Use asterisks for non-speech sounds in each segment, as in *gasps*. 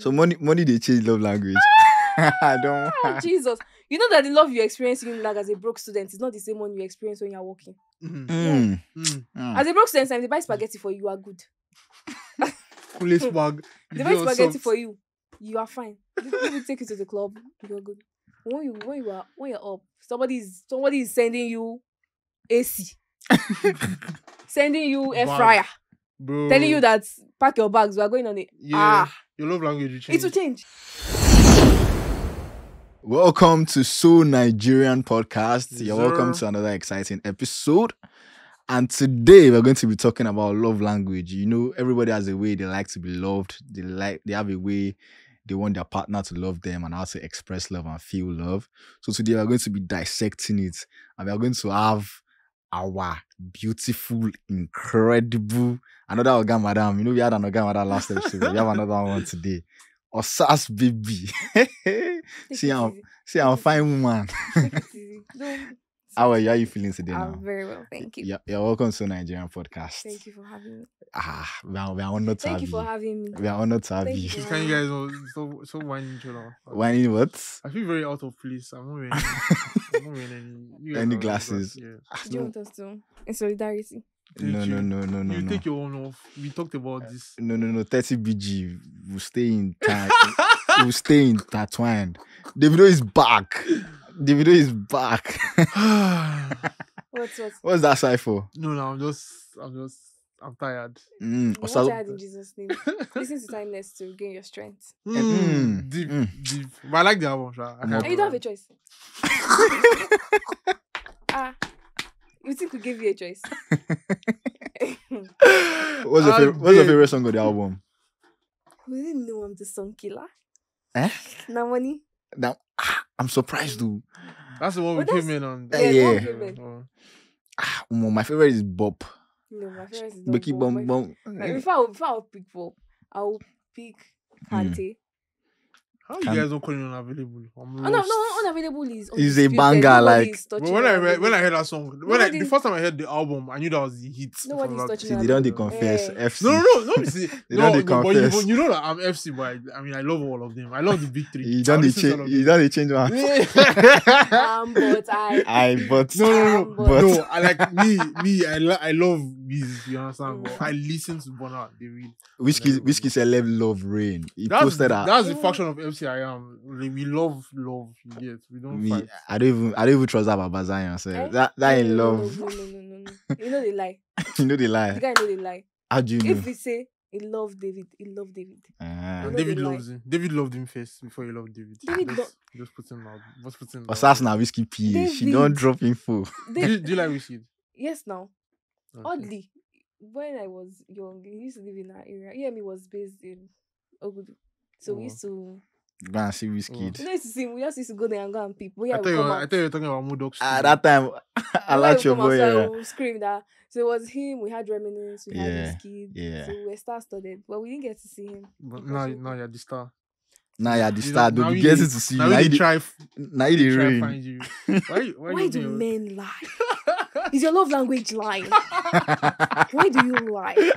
So money, money they change love language. *laughs* *laughs* I don't. Ah, Jesus. You know that the love you experience in like as a broke student is not the same one you experience when you're working. Mm. Mm, Mm. mm. As a broke student, if they buy spaghetti for you, you are good. *laughs* Fully swag. They buy spaghetti for you, you are fine. They people take you to the club, you're good. When you when you are when you're up, somebody is somebody is sending you AC, sending you air Bag. fryer, Bro. telling you that pack your bags, we are going on it. Yeah. Ah, Your love language will change. it will change. Welcome to So Nigerian Podcast. Yes, You're welcome to another exciting episode. And today we're going to be talking about love language. You know, everybody has a way they like to be loved. They like they have a way they want their partner to love them and how to express love and feel love. So today we're going to be dissecting it and we're going to have our beautiful, incredible another Oga Madam. You know, we had an Oga Madam last episode. we have another one today. Osas baby. *laughs* See easy. See, I'm a fine woman. Take it easy. Don't- How are you? How are you feeling today I'm now? very well, thank you. You're, you're welcome to Nigerian podcast. Thank you for having me. Ah, we are, we are honored to Thank have you you. for having me. we are honored to have Thank you. you for Can you guys know, so, so whining each other? *laughs* Whining what? I feel very out of place. I'm not wearing, I'm not wearing any, *laughs* you guys Any are wearing glasses? Yeah. Do you want us to in solidarity? No, Thank no, you. no, no, no, you no. take your own off. We talked about this. No, no, no. 30 BG will stay in time. will stay intertwined. Davido is back. *laughs* Davido is back. *laughs* What's what's What's that sign for? no, no, I'm just, I'm just, I'm tired. Mm, What Osa- I had in Jesus' name. *laughs* Listen to timeless to gain your strength. Mm, Mm, deep, mm. deep. But I like the album, sha. I Mm. And you don't have a lie. choice. *laughs* ah, you think we gave you a choice? what's, your favorite, what's your favorite song of the album? we didn't know I'm the song killer. Eh? Now money. Now, ah, I'm surprised though. That's the one we But came in on. Yeah, Yeah, yeah. one given. Oh. Ah, Omo, my favorite is Bop. No, my favorite is Becky Don Bum Bom. Bum. My- Before I, before I pick Bob, I'll pick Hmm. Kante. How you Can- guys don't call it unavailable? I'm Oh no, lost. no, unavailable is Is a undisputed. banger, Nobody like- is But when I read, unavailable. when I heard that song, when I, the Nobody- first time I heard the album, I knew that was the hit. Nobody's from that- touching See, they don't they confess. Eh. FC. No, no, no, no. See, *laughs* They no, don't dey no, but you, confess. but you know that I'm FC, but I, I mean, I love all of them. I love the big *laughs* three. You I don't listen to all change. of You them. don't change one. *laughs* Um, but I I but No, no, no, Um, but no. I like me, me. I, lo- I love music. You understand? But Mm. I listen to Burna. They read. Wizkid Wizkid celeb love rain. He That's posted that. that's the Mm. faction of MC I am. Like, we love love. Yes, we don't Me, fight. I don't even I don't even trust that Baba Zion. So Eh? that that in no, love. No, no, no, no, no, no. You know they lie. *laughs* you know they The lie. guy know they lie. How do you know? If we say he love David, he love David. Ah. know David they lie. loves him. David loved him first before he loved David. David just, lo- just put him out. Just put him. out. Assassin Wizkid PA. She don't drop info. Do you, do you like Wizkid? yes, now Okay. oddly, when I was young, he used to live in that area. EME was based in Ogudu, so we Oh. used to. Go and see Wizkid. Oh. You know, used to see. We just used to go there and go and peep. But yeah, I we thought you come were. I thought you were talking about Modoc. At ah, that time *laughs* I like your boy. Yeah. We scream that. So it was him. We had Reminisce. We Yeah, had his kid. yeah. So we were star studded, but we didn't get to see him. But now, now you're the star. Now you're the You star. know, Don't now be we to see you. Now Now we you dey dey- try, f- *laughs* now you dey try rain. find you. *laughs* Why, why, Why you do being- men lie? *laughs* Is your love language lying? Why do you lie?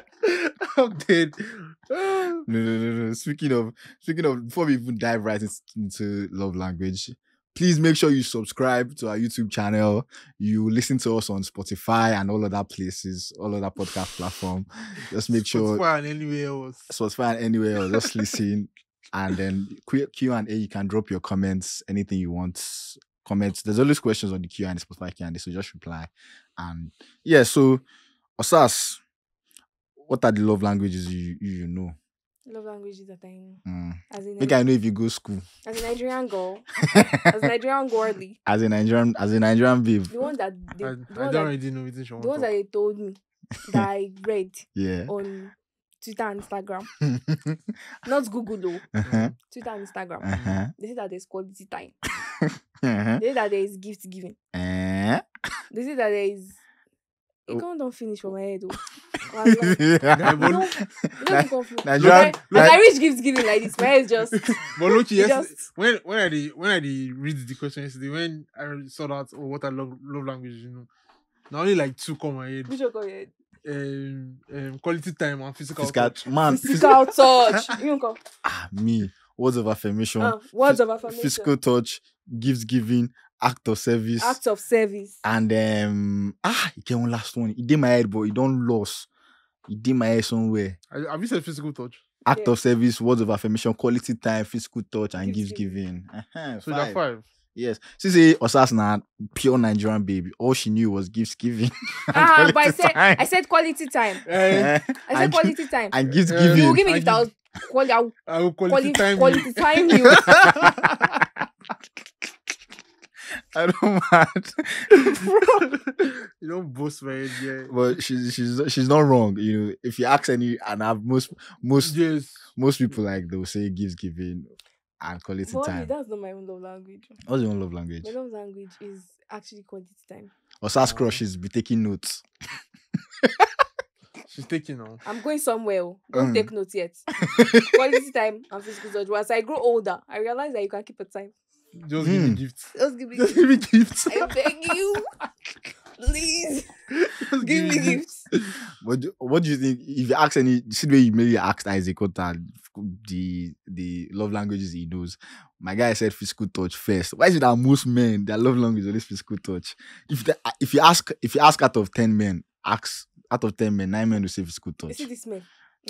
I'm dead. *sighs* No, no, no, no. Speaking of, speaking of, before we even dive right into love language, please make sure you subscribe to our YouTube channel. You listen to us on Spotify and all other places, all other podcast platform. Just make sure Spotify and anywhere else. Spotify and anywhere else, just listen. And then Q Q and A, you can drop your comments, anything you want. Comments. There's always questions on the Q and Spotify Q and A, so just reply. And yeah, so Osas, what are the love languages you you, you know? Love languages, is a thing. Mm. As a, Make I know if you go school. as a Nigerian girl, as a *laughs* Nigerian girly, as a Nigerian, as a Nigerian babe. the one that they, I, the I one don't that, already know which one. the ones that they told me *laughs* that I read Yeah. on Twitter and Instagram, *laughs* not Google though, uh-huh. Twitter and Instagram. Uh-huh. They say that there's quality time. Uh-huh. They say that there is gift giving. Eh? They say that there is. It Oh. can't don't finish for my head though. *laughs* Wallahi. Yeah, You but- know, you know the conflict. Nigerian- Like, like I reach gift giving like this. My head just. *laughs* But look, yes, when when I did when I did read the question yesterday, when I saw that oh what I love love language, you know, now only like two come my head. which one come your head? Um, um, quality time and physical. Physical, touch. man. Physical touch. *laughs* You go. ah, me. Words of affirmation. Uh, words of affirmation. Physical touch, gifts giving, act of service. Act of service. And um ah, it get one last one. It did my head, but it don't lost. It did my head somewhere. I- Have you said physical touch? Act Yeah. of service, words of affirmation, quality time, physical touch, and Gifts gifts giving. Uh-huh, So there are five. five. Yes. She say Osas pure Nigerian baby. All she knew was gifts giving. *laughs* Ah, but I said time. I said quality time. *laughs* Eh, Eh, I said and, quality time. and gifts Eh, You giving. give me I if that was quality. I will *laughs* I will quality, quality time. quality you. time you. I don't mind. you don't boast very yeah. but she's she's she's not wrong. You know, if you ask any and I've most most Yes. most people like they'll say gifts giving and quality But time. that's not my own love language. What's your own love language? My love language is actually quality time. Osas Ah. crushes be taking notes. *laughs* She's taking now. I'm going somewhere. oh. Don't Mm. take notes yet. *laughs* quality time and physical touch. But as I grow older, I realize that you can keep a time. Just give me Hmm. gifts. Just give me Just give me gifts. I beg you. *laughs* Please. *laughs* Just Give me gifts. What do, what do you think? If you ask any, see the way you maybe asked Isaac are the the love languages he knows. My guy said physical touch first. Why is it that most men their love language is always physical touch? If the, if you ask if you ask out of ten men, ask out of ten men, nine men will say physical You touch. see this man.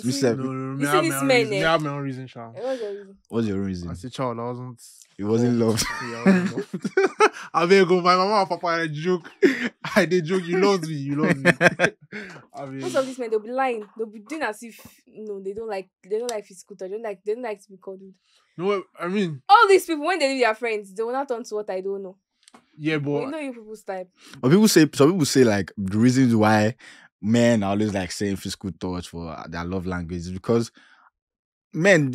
You You said- No, no, no. You me see have this my own man, reason. Me eh? have my own reason, Sha. Eh, what's your reason? What's your reason? As a child, I wasn't. It wasn't love. *laughs* Yeah, I wasn't loved. *laughs* I mean, go. My mama and papa I joke. I did joke. You loved me. You loved me. *laughs* I mean, Most of these men they'll be lying. They'll be doing as if no, they don't like they don't like physical touch. They don't like they don't like to be cuddled. no, I mean, All these people when they leave their friends, they will not turn to what I don't know. yeah, but you know you people's type. But people say some people say like the reasons why men are always like saying physical touch for their love language because men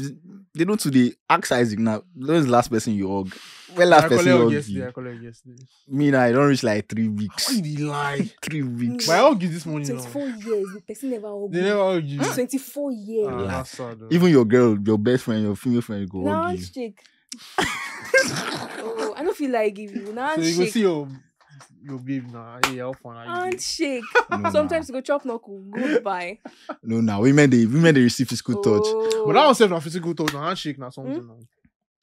they don't to the ask Isaac now. When's the last person you hug? When last I person collect you hug hug yesterday. I you? collect yesterday. Me now, I don't reach like three weeks. Why you dey lie? *laughs* three weeks. But I hug you this morning. Twenty now. four years, the person never hugged They me. never hug you. *gasps* Twenty four years. Ah, Lie. that's sad. Even your girl, your best friend, your female friend go Now hug you. handshake. *laughs* oh, I don't feel like give you. Now so you go handshake. see your your babe now. Hey, how fun are you? Handshake. *laughs* No, Sometimes you go chop knuckle. Goodbye. no, no, women they women they receive physical touch. Oh. But that was self physical touch. Now handshake now something. now.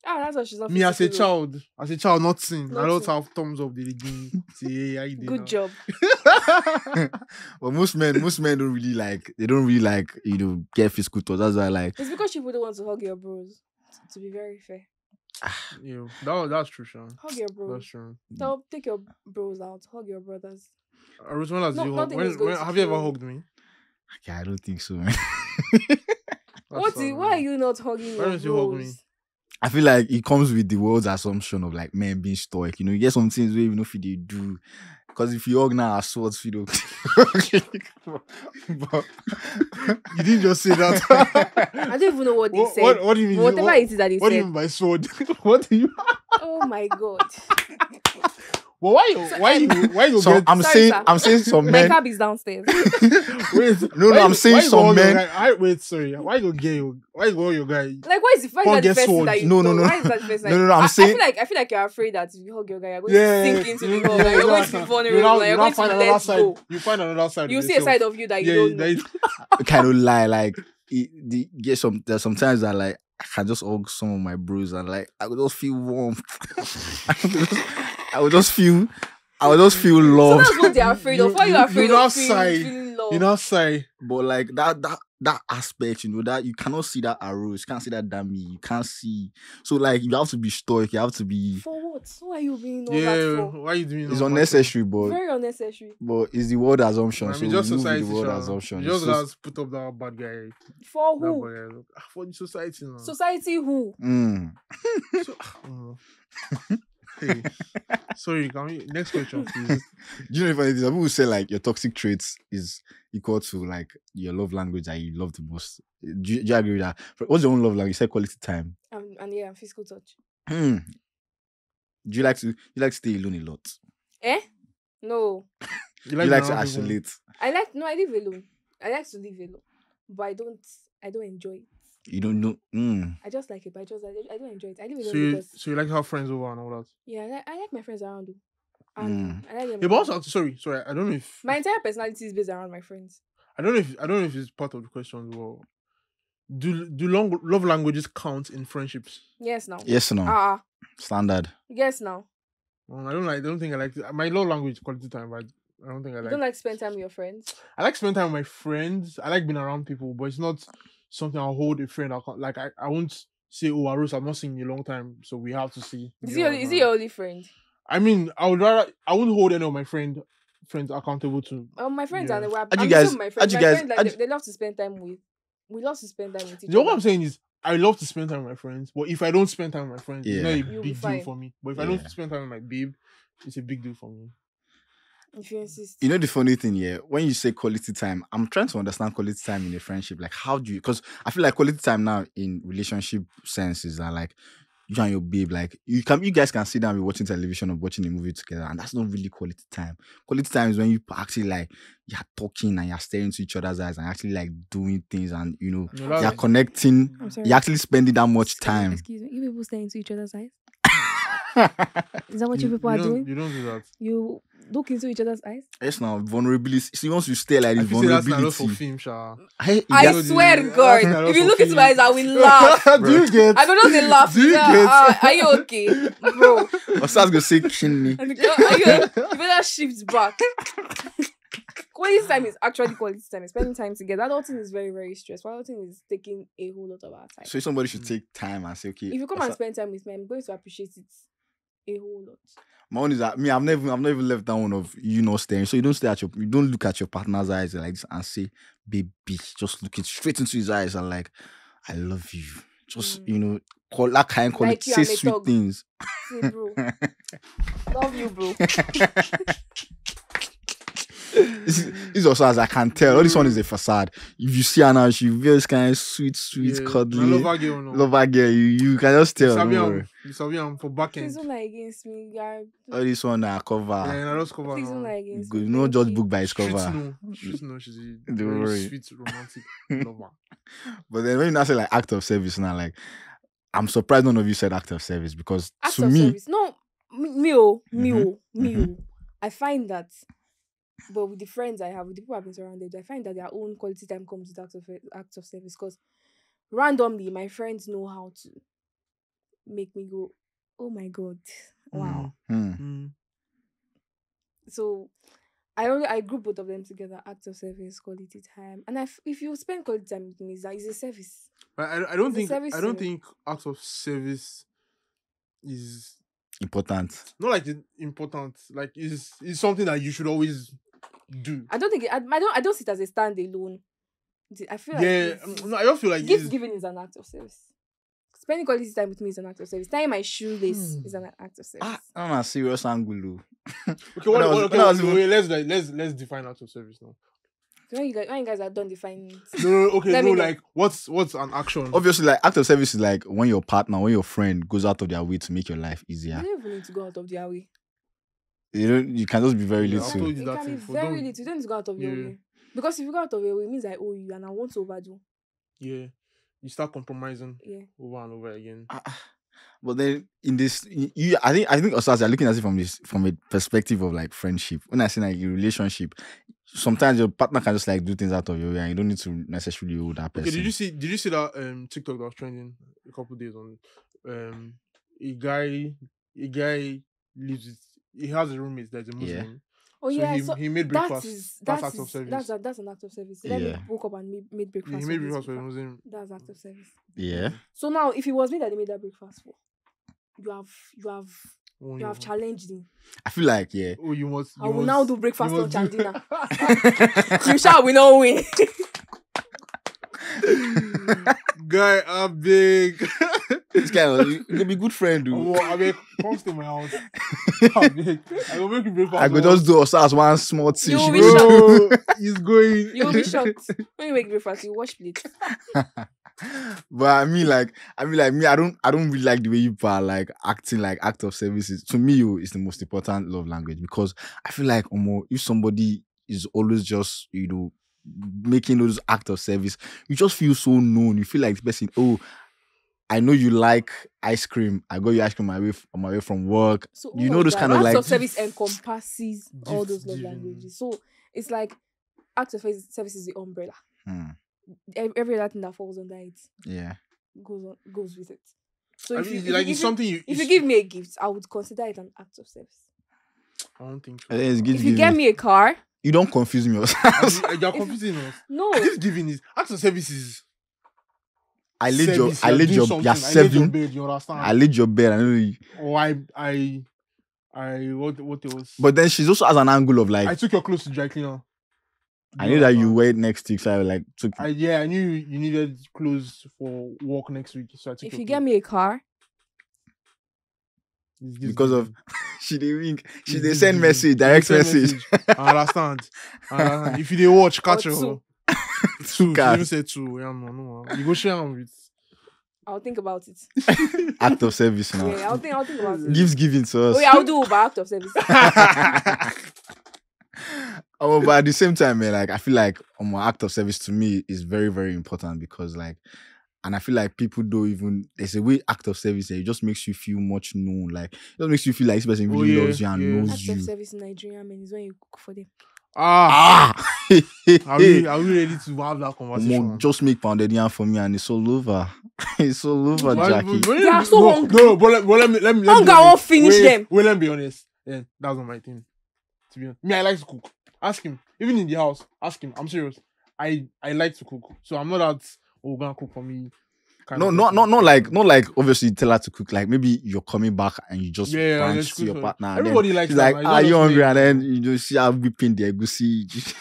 ah, that's what she's not. Me as a physical. child, as a child, not seen. I don't Nothing. have thumbs up. They dey give. Say, hey, how you? Good now? job. *laughs* but most men, most men don't really like they don't really like you know get physical touch. That's why I like It's because she don't want to hug your bros. To be very fair, *sighs* Yeah, that, that's true, Sean. hug your bros. That's true. Tell, take your bros out. Hug your brothers. Aros, when, last No- you hug? nothing when, is going when, have you ever hugged me? okay, I don't think so, man. *laughs* That's What? sad, i- why are you not hugging Why your don't you hug me? bros? I feel like it comes with the world's assumption of like men being stoic. You know, you get some things where you know if they do. Because if you hug now, I swear to you, *laughs* but, You didn't just say that. I don't even know what they what, said. what, what do you mean? But whatever what, it is that they what do you said. mean by sword? *laughs* what do you? Oh my god. *laughs* But why you? Why you? Why you *laughs* so get? I'm Sorry, saying, sir. I'm saying some men. My cab is downstairs. *laughs* wait, No, no, why I'm you- saying some go hug your men- guy- I, wait, sorry. Why you go get your? Why you go your guy? Like, why is it? Why is that the first thing that you No, no, do? no. Why is that the first thing? No, no, no, I'm I, I feel like I feel like you're afraid that if you hug your guy, you're going Yeah, to sink into the you- hug. Like, you're going to be you vulnerable. Like, you you're now going to find let another side. go. You find another side. You see a side of you that you don't know. kind *laughs* of lie. Like the, get some. There's sometimes that like I can just hug some of my bros and like I would just feel warm. I would just, I would just feel. I would just feel So loved. that's what they're afraid of. You- Why are you you- afraid you of now feeling, sigh. feeling love? you know, say but like that that that aspect, you know, that you cannot see that arrows, you can't see that dummy, you can't see. So like you have to be stoic, you have to be. for what? Why are you being all yeah. that for? Why you doing? It's unnecessary, but Very unnecessary. but it's the world assumption. I so just we move society. the word Sha. assumption. You Just so- guys put up that bad guy. For who? boy, for the society now. Society who? Mm. So, oh. *laughs* hey, *laughs* sorry. Can we next question, please? Do you know if anything? Some people say like your toxic traits is equal to like your love language that you love the most. Do you, do you agree with that? What's your own love language? You said quality time. Um, and yeah, physical touch. Hmm. Do you like to you like to stay alone a lot? Eh? No. You like, to around people? isolate? I like no, I live alone. I like to live alone. But I don't I don't enjoy it. You don't know. Mm. I just like it, but I just I, I don't enjoy it. I live alone So you, because so you like to have friends over and all that? yeah, I like, I like my friends around though. And I like them Yeah, but also, sorry, sorry. I don't know if my entire personality is based around my friends. I don't know if I don't know if it's part of the question as well. Do do long love languages count in friendships? Yes, now. Yes or no? Ah, uh, Standard. yes, now. Well, I don't like. I don't think I like. My love language quality time, but I don't think I You like. don't like spend time with your friends. I like spend time with my friends. I like being around people, but it's not something I'll hold a friend. I can't, like I, I won't say, "Oh, Aros, I've not seen you in a long time, so we have to see." Is he, your, is he your only friend? I mean, I would rather. I wouldn't hold any of my friend friends accountable to. Um, my friends Yeah. are the web. I'm you still guys- my friends. My guys- friends, like, how'd they, they love to spend time with. We love to spend time with each You know what I'm saying is, I love to spend time with my friends, but if I don't spend time with my friends, it's not a You'll big deal for me. But if I don't spend time with my babe, it's a big deal for me. If you insist. You know the funny thing here, when you say quality time, I'm trying to understand quality time in a friendship. Like, how do you? Because I feel like quality time now in relationship senses are like you and your babe. Like, you can, you guys can sit down and be watching television or watching a movie together, and that's not really quality time. Quality time is when you actually like you're talking and you're staring into each other's eyes and actually like doing things and you know You know, you're connecting. You're actually spending that much Excuse- time. Excuse me. You people stare into each other's eyes. Is that what you, people are don't, doing? You don't do that. You look into each other's eyes. Yes, now vulnerability. See, once you stay like I this, feel that's not vulnerability. for film, Sha. Hey, I swear to God, if you look into my eyes. I will *laughs* laugh. do you get? I go just dey laugh. Do you Yeah, get? ah, are you okay, bro? Osas go say kidney. And the girl- are you, you better shift back. *laughs* quality time is actually quality time. Spending time together. Adulting is very, very stressful. Adulting is taking a whole lot of our time. So somebody should take time and say, okay. if you come and spend time with me, I'm going to appreciate it a whole lot. my own is that me, I've never, I've never left that one of you not staring. So you don't stare at your, you don't look at your partner's eyes like this and say, baby, just look it straight into his eyes and like, I love you. Just Mm. you know, call that kind, call Like it, say sweet thug. things. Say, bro, *laughs* love you, bro. *laughs* this, this also as I can tell. All this one is a facade. If you see her now, she very kind of sweet, sweet, Yeah, cuddly. na lover girl, no. Lover girl, you, you can just tell. You don't sabi am, you sabi am for back Please end. don't lie against me, guy. All this one uh, cover. Yeah, na just cover Please don't now. lie against Good, me. no judge book by its Street cover. know, street know she's a *laughs* Don't very worry. sweet, romantic *laughs* lover. But then when you now say like act of service now, like I'm surprised none of you said act of service because Act to of me, service. No, me, me, oh, me, Mhm, oh, me, mhm. oh. I find that, but with the friends I have, with the people I've been surrounded, I find that their own quality time comes with acts of acts of service. Because randomly, my friends know how to make me go, "Oh my god, wow!" hmm, Mm. So I only I group both of them together: acts of service, quality time. And I f- if you spend quality time with me, that is a- service. But I, I don't It's think I don't think acts of service is important. not like important. Like is is something that you should always do. I don't think it, I, I don't I don't see it as a standalone. I feel like yeah, it's- um, no, I just feel like gift giving is an act of service. Spending quality time with me is an act of service. Tying my shoelace Hmm. is an act of service. Ah, I'm a serious angle. *laughs* *laughs* okay. What, was- okay, was okay, wait, let's like let's let's define act of service now. So when you guys, when you guys are done defining it, No, no, no, *laughs* okay, no, like what's what's an action? Obviously, like act of service is like when your partner, when your friend goes out of their way to make your life easier. you don't even need to go out of their way. You don't. You can just be very Yeah, It I've little. told can, you it that can be very don't- little. You don't need to go out of your Yeah. way. Because if you go out of your way, it means I owe you and I want to overdo. yeah, you start compromising Yeah. over and over again. Ah. But then in this, you, I think, I think also you're looking at it from this, from a perspective of like friendship. When I say like a relationship, sometimes your partner can just like do things out of your way, and you don't need to necessarily owe that person. Okay, did you see did you see that um TikTok that was trending a couple days on um a guy a guy lives with he has a roommate that's a Muslim. Oh So yeah, he, so he made breakfast. is that's that act of service. that's a, that's an act of service. Let me Yeah. woke up and made, made breakfast. he made breakfast for a people. Muslim. That's act of service. Yeah. So now, if it was me that they made that breakfast for, you have you have Oh, you have challenged me. I feel like yeah. Oh, you must. I will must- now do breakfast, must lunch, and dinner. *laughs* you shall we not win. Guy, I'm big. *laughs* this guy, was- you could be good friend, dude. oh, I mean, come to my house. I'm *laughs* big. I will make you breakfast. I could oh. just do us as one small tea. You will be shocked. *laughs* He's going. You will be shocked *laughs* when you make breakfast. You wash plates. but I mean, like, I mean, like me, I don't, I don't really like the way you are like acting like act of services. To me, you is the most important love language because I feel like, um, if somebody is always just, you know, making those act of service, you just feel so known. You feel like the person. Oh, I know you like ice cream. I got you ice cream on my way, on my way from work. So You know those that. kind of acts like of service encompasses all those love giving. languages. So it's like act of service service is the umbrella. Hmm. Every other thing that falls under it Yeah. goes on goes with it. So I if, you, mean, you, like if, it's you, something you. if you give me a gift, I would consider it an act of service. I don't think. I So. think it's gift If you get me a car, You don't confuse me. also. You're confusing us. no, Gift giving is acts of service is. I laid your, I you're laid doing your, you're I laid your bed, you understand? I laid your bed. I know you. or I, I, I, what, what else? But then she's also has an angle of like, I took your clothes to dry cleaner. I Do knew that you understand? wear next week, so I like took. I yeah, I knew you you needed clothes for work next week, so I took if your you get me a car, because of- *laughs* she did wink. She It's they gift send message, direct send message. I understand. I understand. *laughs* If you dey watch, catch Or your *laughs* two. two. She Card. even said two. Yeah, no, no. You go share them with. I'll think about it. *laughs* Act of service now. Yeah, I'll think. I'll think about it. Gives giving to us. Oh yeah, I'll do Uber act of service. *laughs* oh, but at the same time, man, like I feel like um, act of service to me is very, very important because like, and I feel like people don't even there's a way act of service it just makes you feel much known. Like it just makes you feel like this person Oh, really yeah, loves you and yeah. knows act you. of service in Nigeria, man, is when you cook for them. Ah, Ah, are we *laughs* are we ready to have that Omo, conversation? just make pounded yam for me and it's all over. *laughs* it's all over, Why- Jackie. but- but They are so no, hungry. No, but let, but let me let me. let me Hunger be won't finish Wait, them. Wait, let me be honest. Yeah, that's not my thing. To be honest, me, I like to cook. Ask him. Even in the house, ask him. I'm serious. I I like to cook, so I'm not that. Oh, gonna cook for me. Kind No, of not person. not not like not like obviously tell her to cook. Like maybe you're coming back and you just Yeah, yeah, branch just to your partner. and then Everybody likes She's that, like, man. You are don't you just hungry? make- And then you just see her whipping the egusi. *laughs* just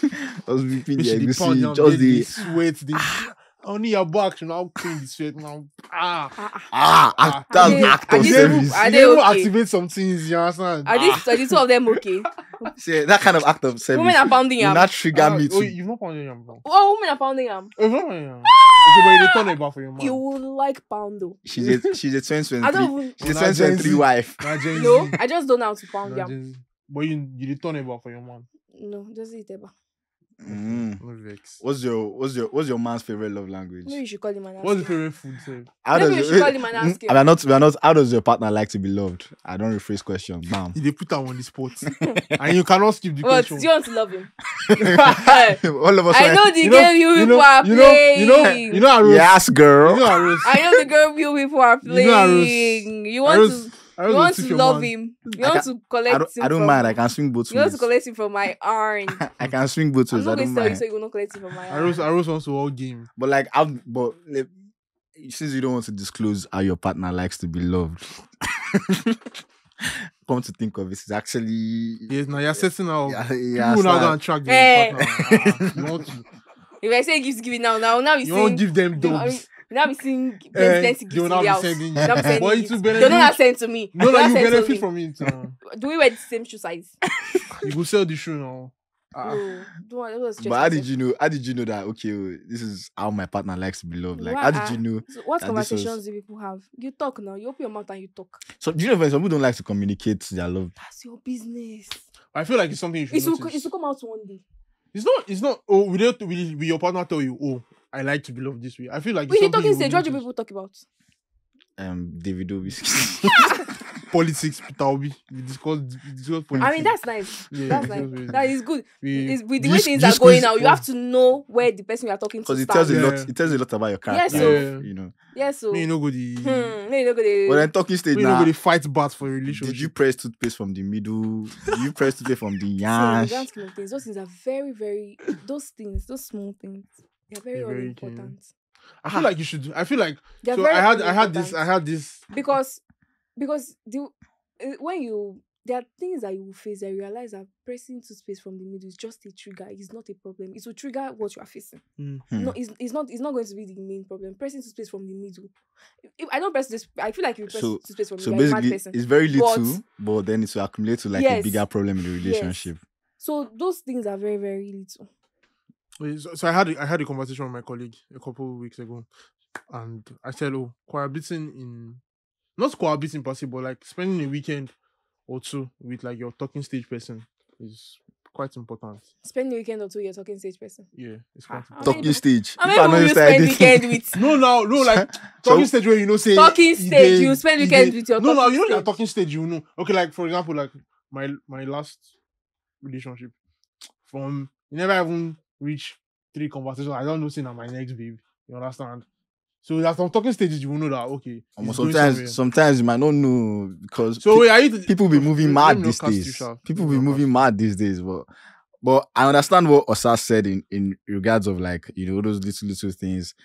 whipping Make the sure the pound egusi. down, Just get the sweat. The only your back, you know, clean the sweat now. Ah, Ah, ah. ah, Ah. act, that's they- act of service. are you they know, okay? activate some things. You understand? Are these are the two of them okay? *laughs* See, that kind of act of service. Women are pounding will yam. not trigger Ah, me oh, you've not pounded yam, bro. Oh, women are pounding yam. Oh, you've not pounded yam. Okay, but you ah, turn it for your man. You will like pound though. She's a *laughs* she's a I 2023. don't even She's a Nah, Gen 2023 wife. Nah, Gen know. Z. I just don't know how to pound Nah, yam. But you you dey turn it back for your man. No, just eat it. Mm. No vex. What's your what's your what's your man's favorite love language? Maybe you should call him and ask What's the him. favorite food? Say? How Maybe does we your- should call him *laughs* and ask him. We are not we are not. How does your partner like to be loved? I don't rephrase question. Bam. They put am on the spot, *laughs* and you cannot skip the What? question. Do you want to love him? *laughs* All of us. I want- know the You game you you people know, are you know, you know, playing. you know, Arose. Yes, girl. You know, Arose. I know the girl you people are You know Arose. playing. You want Arose- to Arose you will want to love man. him. You I want can- to collect I don't, him I don't from, mind. I can swing both You want to collect him from my orange. *laughs* I can swing both I'm ways. Not going don't to tell you mind. so you will not collect him from my Arose, orange. Arose wants to all game. But like, I've but like, since you don't want to disclose how your partner likes to be loved, *laughs* come to think of it, it's actually Yes, now you're setting out. yeah, yeah, People now start- gonna track Eh. their partner. Ah, you to, *laughs* If I say gifts giving now, now now we you want sing. to give them you know, dubs. Now we sing Eh, plenty they gifts will in now the be house. sending Now be you. sending But it gifts. will They don't send to me. No, They no, you send to benefit me. from it. uh. Do we wear the same shoe size? *laughs* You go sell the shoe now. Ah, No, don't want- don't want to stress But how did you know? How did you know that? Okay, oh, this is how my partner likes to be loved. Like, Why how did you know? So what that this was- conversations do people have? You talk now. You open your mouth and you talk. So do you know when some people don't like to communicate their love? That's your business. I feel like it's something you should It will, it will come out one day. It's not. It's not. Oh, will, they, will, will your partner tell you? Oh, I like to be loved this way. I feel like it's We the something talking you stage. What do people talk about? Um, David Obi. *laughs* Politics, Peter Obi. We discuss. We discuss politics. I mean, that's nice. Yeah, that's nice. discuss. That is good. We- It's, with the Do way things are going now, you have to know where the person you are talking to Because it stands. tells a lot. It tells a lot about your Yes, character. so- Yeah. You know. Yes, so Me, you know, go the. hmm, maybe you go the But then talking stage Me, you know, now. go the fight bat for a relationship. Did you press toothpaste from the middle? Did you press toothpaste from the See, in the yash? grand scheme of things, those things are very, very those things, those small things, they're very, very very important. I feel like you should. I feel like. They're so I had. I had this. I had this. because because the uh, when you there are things that you will face that you realize that pressing toothpaste from the middle is just a trigger. It's not a problem. It will trigger what you are facing. Mm. Hmm. No, it's, it's not. It's not going to be the main problem. Pressing toothpaste from the middle. If, if I don't press this, I feel like you press So- toothpaste from the So middle, you're a mad basically, person. it's very little, but then it will accumulate to like a bigger problem in the relationship. So those things are very very little. Wait, So, so I had. a- I had a conversation with my colleague a couple of weeks ago, and I said, "Oh, cohabiting in, not cohabiting per se, but like spending a weekend or two with like your talking stage person is quite important. Spend the weekend or two, you're talking stage person. Yeah, it's Ah, quite how important. many Talking stage. How If many I know people you you spend weekend with? *laughs* No, no, no, like So- talking stage where you know say Talking stage, dey- you spend you weekend dey- with your no, no, you know that stage. talking stage. You know, okay, like for example, like my my last relationship from you never even reach three conversations, I don't know saying my next babe. You understand? So at some talking stages, you will know that okay. Going sometimes, sometimes you might not know because So pe- wait, are you people be moving mad these you, days. People be moving mad these days, but but I understand what Osa said in in regards of like you know those little little things,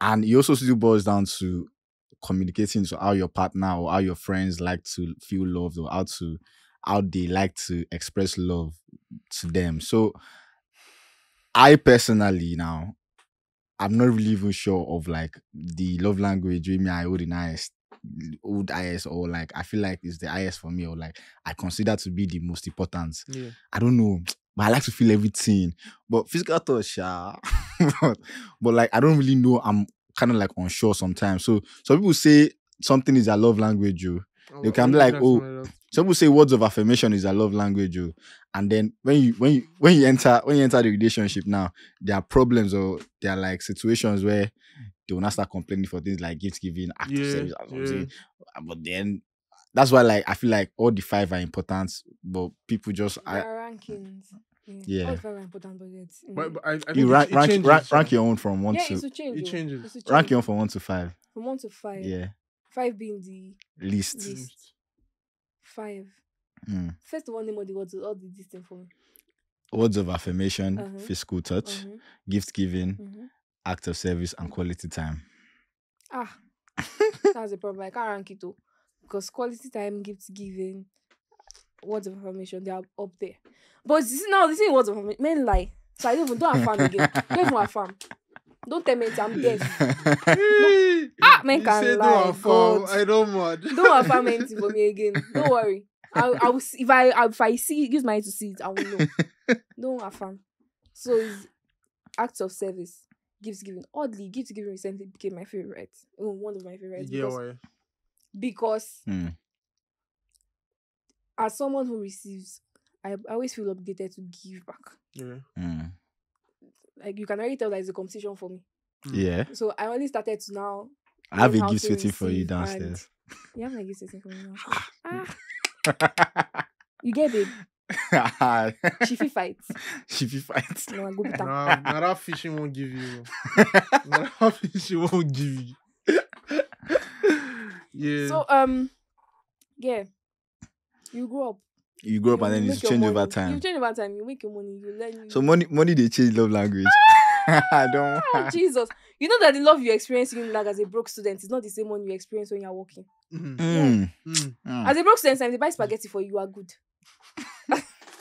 and it also still boils down to communicating to how your partner or how your friends like to feel loved or how to how they like to express love to them. So I personally now I'm not really even sure of like the love language with me I would in highest old IS or like I feel like it's the IS for me or like I consider to be the most important. Yeah. I don't know, *tsk* but I like to feel everything. But physical touch, yeah. *laughs* but, but like I don't really know. I'm kind of like unsure sometimes. So some people say something is a love language, you. Oh, You can be oh, like, oh. Some people say words of affirmation is a love language, you. And then when you when you when you enter when you enter the relationship now, there are problems or there are like situations where they will not start complaining for things like gift giving, act of Yeah, service, yeah. something. Uh, But then that's why like I feel like all the five are important, but people just I, There are rankings. Yeah. Yeah. Important, but it's But, but I, I think you rank it rank, changes, rank, rank your own from one yeah, to it's to change. it oh. changes. Rank your own from one to five. from one to five. Yeah, Five being the least. least. Five. Mm. First one name of the words all the distinct for me. Words of affirmation, Uh-huh. physical touch, Mhm, gift giving, mhm. act of service, and quality time. Ah, *laughs* that's the problem. I can't rank it though. Because quality time, gift giving, words of affirmation, they are up there. But this is now this is words of affirmation. Men lie. So I don't even don't *laughs* affirm again. Don't even affirm. Don't tell me I'm deaf. Ah, men You can say lie. don't affirm, I don't mad. Don't affirm anything for me again. Don't worry. I, I will see, if I if I see use my eye to see it, I will know. *laughs* Don't affirm. So it's acts of service, gifts giving. Oddly, gifts giving recently became my favorite. Oh, one of my favorites. Yeah, because, why? because Mm. as someone who receives, I, I always feel obligated to give back. Yeah. Mm. Like you can already tell that it's a competition for me. Yeah, So I only started to now. I *laughs* have a gift waiting for you downstairs. You have my gifts waiting for me now. *laughs* ah, *laughs* you get it. She fit fight. she fight. No, I go beat am. Nah, nah, that fishing won't give you. nah, that fishing won't give you. yeah. So um, yeah, you grow up. You grow up and then you it's make your change over time. You change over time. You make your money. You learn. You... So money, money they change love language. *laughs* I don't. Ah, Jesus, you know that the love you experience in like as a broke student is not the same one you experience when you're working. Mm, Mm. mm. As a broke student, time they buy spaghetti for you, you are good.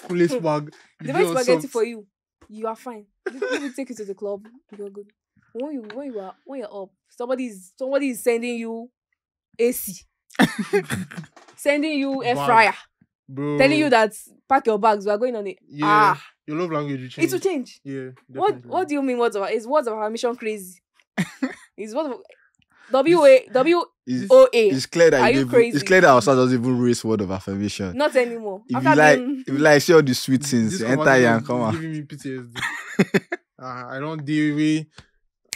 Police bag. *laughs* They buy spaghetti for you, you are fine. They people take you to the club, you are good. When you when you are when you're up, somebody is somebody is sending you AC, *laughs* sending you air Bag. fryer, Bro. telling you that pack your bags, we are going on it. Yeah. Ah, Your love language will change. it will change. Yeah. What definitely. what do you mean words of is words of affirmation crazy? *laughs* is what W A W O A. It's, O A. it's clear that Are you you it's clear that our son doesn't even raise word of affirmation. Not anymore. if After you like, being- if you like, see all the sweet things, enter and come on. giving me PTSD. uh, *laughs* I don't deal with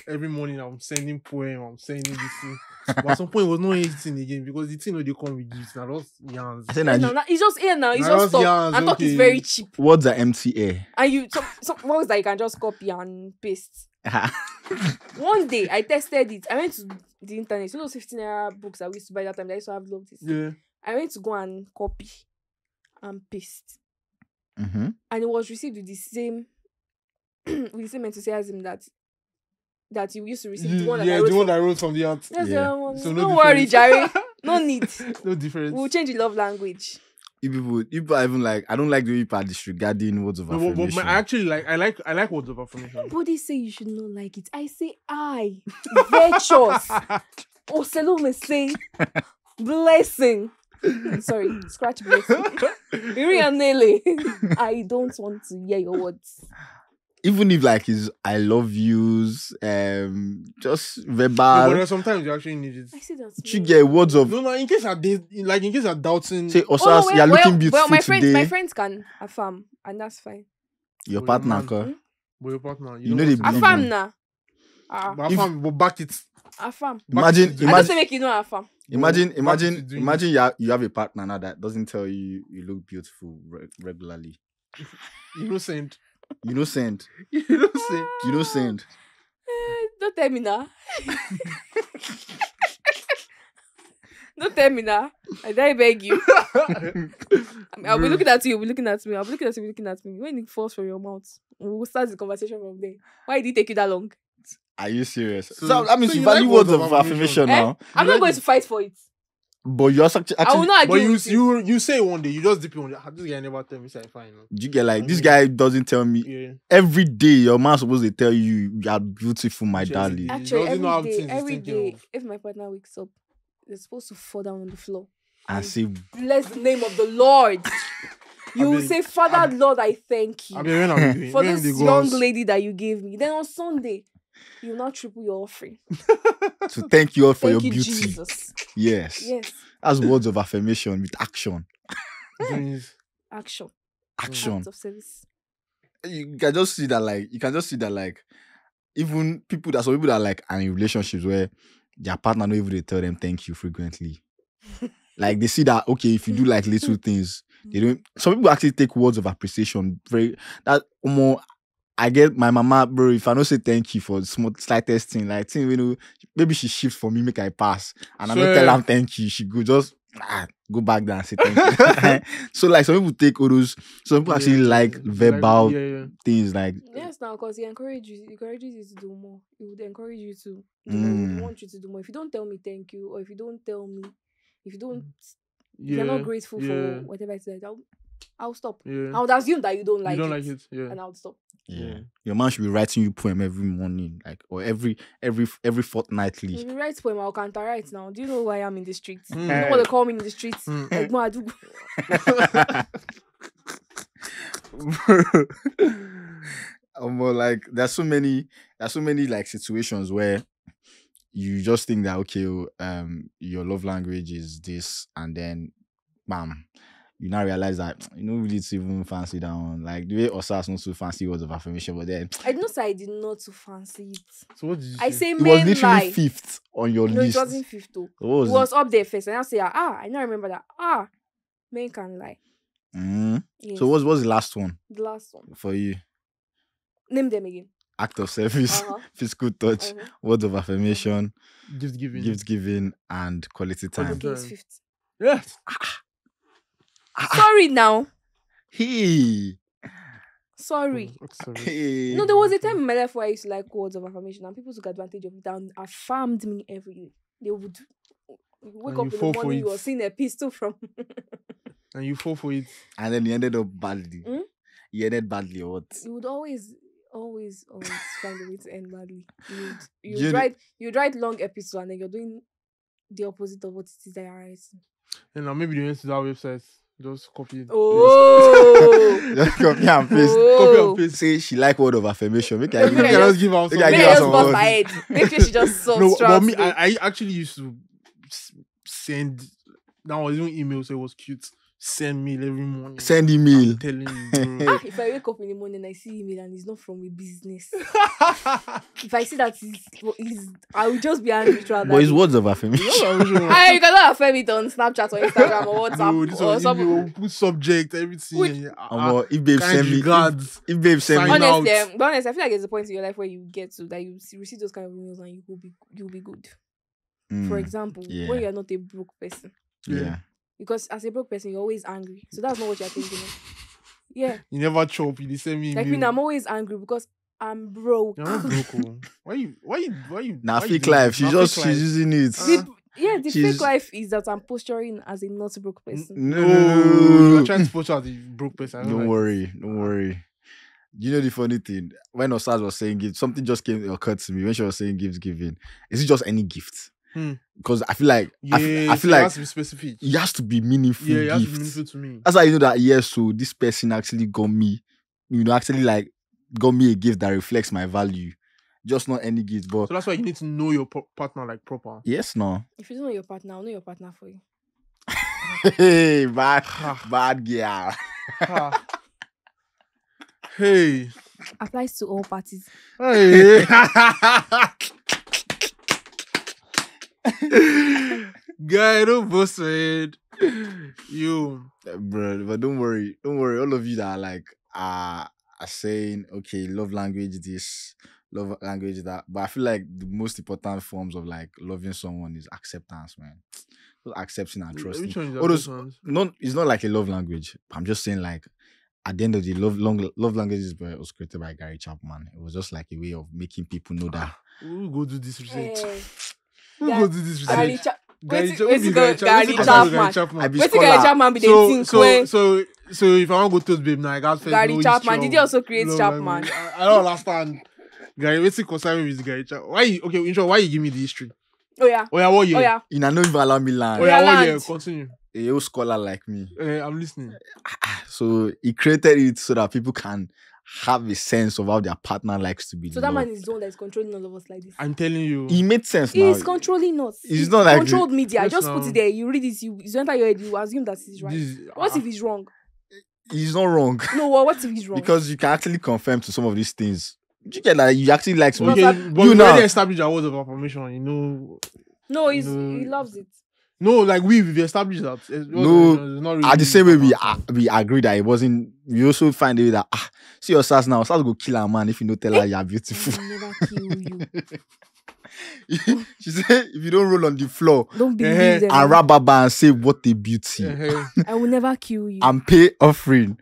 every morning. I'm sending poem. I'm sending this thing. *laughs* but at some point, it was not anything again because the thing no they come with gifts. Now just yarns. I say Yeah, no, no, it's just here now. It's Nah, just just talk. yarns, and talk is very cheap. words are empty air. And you some some words that you can just copy and paste. *laughs* One day I tested it. I went to the internet. You know those 15 naira books I used to buy that time. That I used to have love this. Yeah. I went to go and copy and paste. mm-hmm. And it was received with the same *clears throat* with the same enthusiasm that that you used to receive the mm-hmm. one that I yeah, wrote the one for- that I wrote from the ant. That's Yeah. the one. So no Don't worry. Jerry. *laughs* No need. no difference. We'll change the love language. You people, you people are even like, I don't like the way people are disregarding words of No, but, but affirmation. I actually like I like I like words of affirmation. Nobody say you should not like it. I say I. Virtuous. *laughs* Oh, Salome say blessing. *laughs* Sorry, scratch blessing. Irianele. I don't want to hear your words. Even if like is I love yous, um, just No, but verbal. sometimes you actually need it. I see that. you get words of No, no. In case I did, like in case I'm doubting. say, Oh, Osas, you're well, looking beautiful well, my friends, today. my friends can affirm, and that's fine. Your Oh, partner, man. ko. But your partner, You don't know want they to- believe Affirm in- na. Ah, But If- affirm, but back it. affirm. Imagine, Back it to I don't imagine, make you know affirm. imagine, Back to imagine, doing imagine you have, you have a partner now that doesn't tell you you look beautiful re- regularly. *laughs* Innocent. You know send. *laughs* you know say. You know send. Eh, Don't tell me now. *laughs* Don't tell me now. I dare beg you. I *laughs* mean, I'll be looking at you. You'll be looking at me. I'll be looking at you. Looking at me. When it falls from your mouth, we'll start the conversation from there. Why did it take you that long? Are you serious? So, So- that means so you you like value words words of of affirmation? affirmation Eh? now. I'm You not like going it? to fight for it. But you're actually, I will actually not But you with you. you you say one day, you just dip on "Ah, this guy never tell me say I fine. no." you get like this guy doesn't tell me Yeah. every day. Your man supposed to tell you you are beautiful, my Just- darling. Actually, doesn't know how every day, things he's every thinking day, of. if my partner wakes up, they're supposed to fall down on the floor. And say, Bless the name of the Lord. *laughs* You will mean, say, Father, I- Lord, I thank you I mean, when I'm *laughs* doing, for when this young lady that you gave me. Then on Sunday, you will not triple your offering. *laughs* to thank you all for Thank your you, beauty. Jesus. Yes. Yes, As words of affirmation with action. things- *laughs* action, Action. acts of service. You can just see that like you can just see that like even people that some people that like are in relationships where their partner don't even dey tell them thank you frequently. *laughs* like they see that okay, if you do like little things, they mm. don't some people actually take words of appreciation very that more I get my mama, bro. If I don't say thank you for the small slightest thing, like thing, you know, maybe she shift for me, make I pass, and I don't tell Sure. her thank you. She go just ah, go back there and say thank you. *laughs* so like some people take all those, some people actually Yeah, like like- verbal yeah, yeah. things like Yes, now because he encourages you, he encourages you to do more. He would encourage you to do more. He Mm. want you to do more. If you don't tell me thank you, or if you don't tell me, if you don't, if Yeah, you're not grateful yeah, for whatever it is, I'll, I'll stop. Yeah. I would assume that you don't like you don't it, like it. Yeah. and I'll stop. yeah. Yeah. Your man should be writing you poem every morning, like or every every every fortnightly. If you write poem, I'll counter write now. Do you know who I am in the streets? Mm. You know what they call me in the streets? Mm. Egbon Adugbo. um, but like there's so many there's so many like situations where you just think that okay oh, um your love language is this and then bam you now realize that *tsk* you know really to even fancy that one like the way Osas not so fancy words of affirmation but then I didn't say I did not to fancy it. So what did you I say? say it was literally lie. fifth on your No, it list wasn't fifth though. what was It was up there first, and I say ah, I now remember that ah, men can lie. it? Mhm. Yes. so what was the last one the last one? for you Name them again. act of service Uh-huh. *laughs* physical touch uh-huh. words of affirmation gift giving. gift giving and quality time Quality- Okay, it's fifth. Yes. Sorry now. Hey, Sorry. What's the- hey. No, there was a time in my life where I used to like words of affirmation, and people took advantage of it and affirmed me every day. They would wake And up in the morning, you it. are seeing a pistol from. *laughs* And you fall for it. and then he ended up badly. Hmm? He ended badly or what? you would always, always, always *laughs* find a way to end badly. You would, you You would know- write, you would write long episode, and then you're doing the opposite of what it is that you're writing. And now maybe they went to that website. Just copy it. Oh, *laughs* Just copy and paste. Oh! Copy oh. and paste. Say she like word of affirmation. Make I give I I just give out Make some. I give her some words. my head. *laughs* Make sure she just No, subs but me, I, I actually used to s- send. That was even email, so it was cute. Send mail every morning. Send I'm email. telling you. *laughs* Ah, if I wake up in the morning and I see email and it's not from a business, *laughs* if I see that it's, it's I will just be angry throughout But that it's day. words of affirmation. *laughs* Ah, you cannot affirm it on Snapchat or Instagram or WhatsApp no, or was something. email, put subject, everything. Which- and, uh, if babe send me, if, if babe send me, Sign out. Honestly, um, but honestly, I feel like there's a point in your life where you get to that you receive those kind of emails and you will be you'll be good. For Mm, example, yeah. when you're not a broke person, yeah. Because as a broke person, you're always angry. So that's not what you're thinking. Of. Yeah, You never chop. You dey send me like email. me, I'm always angry because I'm broke. You're not *laughs* broke. oh. Why you? Why you? Why you? Now why you fake doing life. this? She's Na just she's life. using it. Uh, The- yeah, the She's- fake life is that I'm posturing as a not broke person. No, No, no, you're trying to push out the broke person. Don't Don't like worry, don't worry. You know the funny thing when Osas was saying gift, something just came occurred to me when she was saying gifts giving. Is it just any gift? Hmm. Because I feel like Yeah, I feel, I feel it like has to be specific. it has to be meaningful Yeah, it has to be meaningful to me. That's how you know that yes, so this person actually got me, you know, actually like got me a gift that reflects my value. Just not any gift, but So that's why you need to know your pro- partner like proper. yes, no. If you don't know your partner, I'll know your partner for you. Hey, bad, bad girl. *laughs* Hey, Applies to all parties. hey. *laughs* *laughs* Guy, don't boast my head. You. Bro, but don't worry, don't worry. All of you that are like uh are saying, okay, love language this, love language that. But I feel like the most important forms of like loving someone is acceptance, man. Just accepting and trusting. Which one is those- that one? it's not like a love language. I'm just saying like at the end of the love long love languages were- was created by Gary Chapman. It was just like a way of making people know that We'll go do this research. We'll Ga- go do this Gary research. Cha- Gary wetin- Cha- wetin who Gary Cha- Gary wetin concern Chapman. Chapman. I wetin. Gary Chapman be dey so think so when so so if I want to go toast babe now, I got first Gary know Chapman, history did he also create love Chapman? I, I don't understand. Gary, what's the concern with Gary Chapman? Why you okay? In short, why you give me the history? oh yeah Oh yeah, what year? oh yeah you know not even allow me land. Oh yeah, Yeah, what year? Continue. A old scholar like me. Eh, I'm listening. So he created it so that people can have a sense of how their partner likes to be. so that man is the one that is controlling all of us like this I'm telling you. he made sense he now. controlling us It's He's not like- controlled media Yes, just put it there you read it you you enter your head you assume that he's right This, what ah, if he's wrong He's not wrong. *laughs* no what, what if he's wrong because you can actually confirm to some of these things. You get that you actually like Well, okay, that- but you we now- already established our words of affirmation. You know, no he's, No. he loves it no, like we we've established that. It's- No, it's not really At the same way, we uh, we agree that it wasn't. We also find a way that ah, see your stars now. Stars go kill a man if you don't tell her you're I beautiful. will never kill you *laughs* she said if you don't roll on the floor don't believe Eh, them and rap baba and say what a beauty Eh, I will never kill you and pay offering.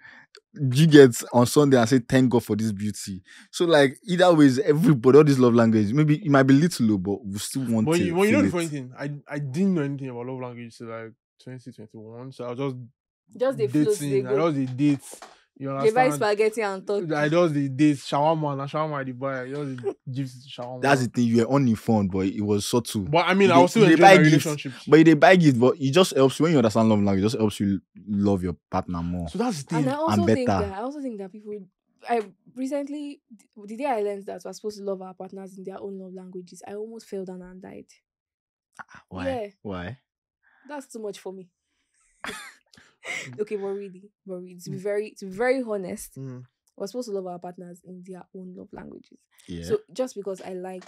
You get on Sunday and say thank God for this beauty. So like either ways, everybody all this love language maybe it might be little low, but we still want But to. you, well, you know feel the funny thing, I I didn't know anything about love language till like 2021. So I was just just the float they dating. I go just the dates. You they buy spaghetti and turkey I just the dates. Shawarma and shawarma I dey buy. I just the gifts shawarma. That's the thing. You were uninformed, but it was subtle. But I mean, You I was still enjoying buy my gifts. But they buy gift, but it just helps you when you understand love language. It just helps you love your partner more. So that's the thing. And. I also think better. that I also think that people I recently the day I learned that we're supposed to love our partners in their own love languages, I almost fell down and died. Ah, why? Yeah. Why? That's too much for me. *laughs* okay, but really, but really, to be very to be very honest, Mm. we're supposed to love our partners in their own love languages. Yeah. So just because I like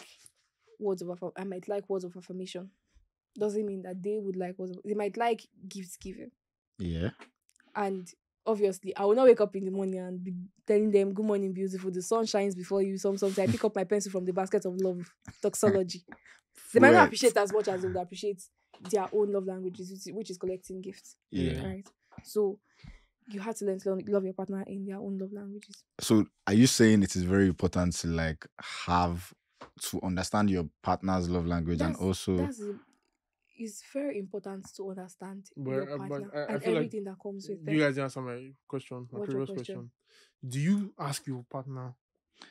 words of affirm, I might like words of affirmation, doesn't mean that they would like words. Of, they might like gifts given, yeah. and obviously, I will not wake up in the morning and be telling them, "Good morning, beautiful. The sun shines before you." Some sometimes I pick up my pencil from the basket of love doxology. *laughs* they might not appreciate as much as they would appreciate their own love languages, which is- which is collecting gifts. Yeah. Right. So you have to learn to love your partner in their own love languages. So are you saying it is very important to like have to understand your partner's love language and also That's a- it's very important to understand But, your uh, but partner I- I and feel like everything that comes with it. You them. guys answer my question, my What's previous question? question. Do you ask your partner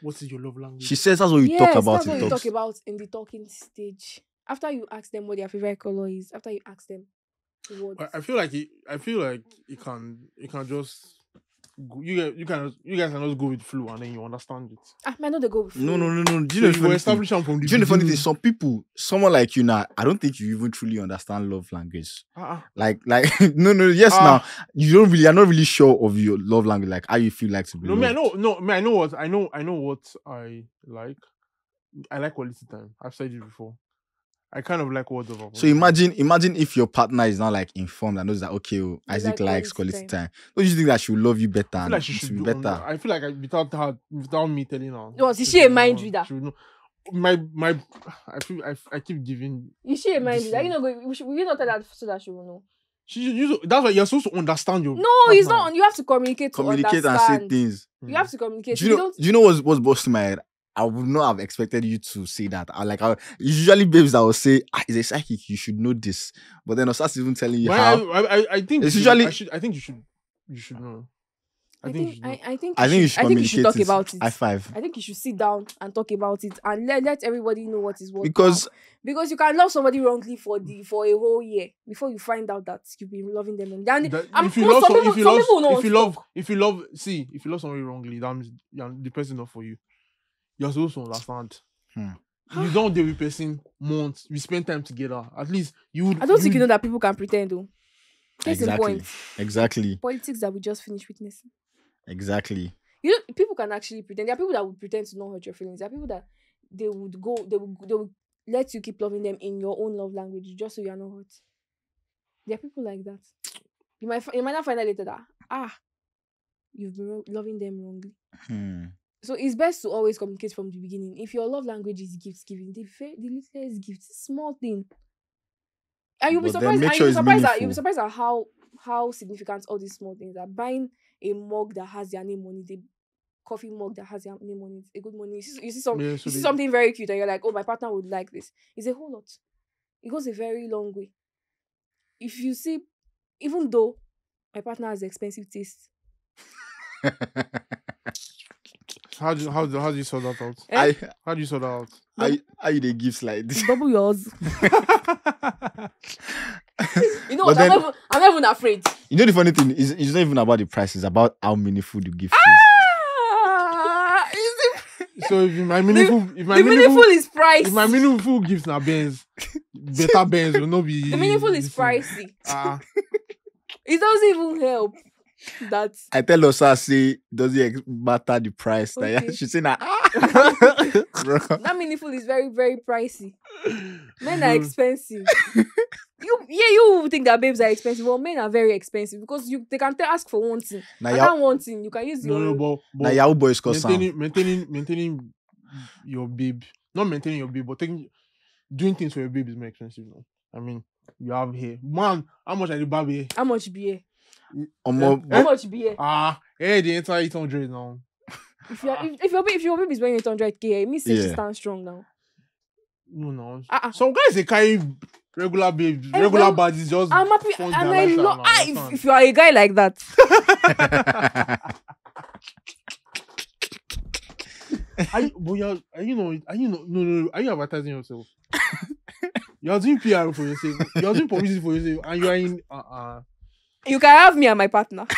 what is your love language? she says that's what you yes, talk about that's what in you talks. talk about in the talking stage. After you ask them what their favorite color is, after you ask them what I, I feel like it. I feel like it can. It can just. You guys, you can. You guys can just go with flow and then you understand it. ah, I know they go with No, flow. no, no, no. Do you know the you funny will thing? from the Do you know the funny thing? Some people, someone like you now, I don't think you even truly understand love language. Ah, Like, like, *laughs* no, no, yes, Ah. now you don't really, you're not really sure of your love language, like how you feel like to be. no, me, I know. No, me, I know what. I know. I know what I like. I like quality time. I've said it before. I kind of like words of So imagine, imagine if your partner is not like informed and knows that okay, oh, Isaac like likes quality quality time. time. Don't you think that she will love you better I feel like she it should be be better? I feel like I, without her, without me telling her. Was is should she a know- mind reader? she would know. My my, I feel I, I keep giving. Is she a mind This reader? You one. know, go- we should, will you not tell her so that she will know? She should use. That's why you're supposed to understand your. No, it's not. You have to communicate to Communicate and say things. You have to communicate. Do you you know? don't. Do you know what's what's busting my head? I would not have expected you to say that. I like. I, usually babes that will say, ah, "It's a psychic. You should know this." But then I start even telling you But how. I, I, I, I think It's you should- usually- I, should, I think you should. You should know. I, I think, think should. I, I think I think you should I think you should communicate talk about it. High five. I think you should sit down and talk about it and let, let everybody know what is what. Because because you can love somebody wrongly for the for a whole year before you find out that you've been loving them. And then That- I'm- if you love, some some, people- if you some love, if you love, if you love, see, if you love somebody wrongly, that means the person not for you. You're supposed to understand. Hmm. You don't deal with person months. We spend time together. At least you would. I don't think you know that people can pretend though. Case in exactly, point, exactly, politics that we just finished witnessing. exactly. You know, people can actually pretend. There are people that would pretend to not hurt your feelings. There are people that they would go, they would, they would let you keep loving them in your own love language just so you are not hurt. There are people like that. You might, you might not find out later that ah, you've been loving them wrongly. Hmm. So it's best to always communicate from the beginning. If your love language is gift giving, the fa- the littlest gift, small thing. And you'll be But surprised. And sure you'll be surprised at you'll be surprised at how how significant all these small things are. Buying a mug that has their name on it, a coffee mug that has their name on it, a good money. You see, you see some Yeah, you see something very cute and you're like, oh, my partner would like this. It's a whole lot. It goes a very long way. If you see, even though my partner has expensive taste, *laughs* *laughs* How do you, how do how do you sort that out? Eh? I, How do you sort that out? I, I you the gifts like this. double yours. *laughs* You know But what? I'm, not even, I'm not even afraid. You know the funny thing is, it's not even about the price. It's about how meaningful the gift is. Ah, is it- so if my meaningful, if my the meaningful, meaningful is price. if my meaningful gifts na Benz, *laughs* better Benz will not be. the meaningful is pricey. Ah, It doesn't even help. That I tell Osa say does it matter the price? Like, Okay. *laughs* she say nah. *laughs* Bro. that meaningful is very very pricey. Men are expensive. *laughs* you yeah you think that babes are expensive. Well, men are very expensive because you they can tell ask for one thing. Now and Yahoo, that one thing you can use No, your no, but, now but Yahoo boys cause maintaining, maintaining, maintaining your babe, not maintaining your babe, but taking, doing things for your babe is more expensive now. I mean, you have here, man. How much are the barb hair? how much beer? Omo, How much beer? Ah, hey, the entire eight hundred now. If your if, if your babe if your babe is wearing 800k, it means say she Yeah. stand strong now. No, no. Uh-uh. Some guys they carry regular babes, Eh, regular well, bodies just. I'm happy and their I lifestyle love ah, if, if you are a guy like that. *laughs* Are you, but you're, are you know, are you know, no, no, no, are you advertising yourself? *laughs* you're doing PR for yourself. You're doing publicity for yourself, and you are in. Uh, uh, You can have me and my partner. *laughs*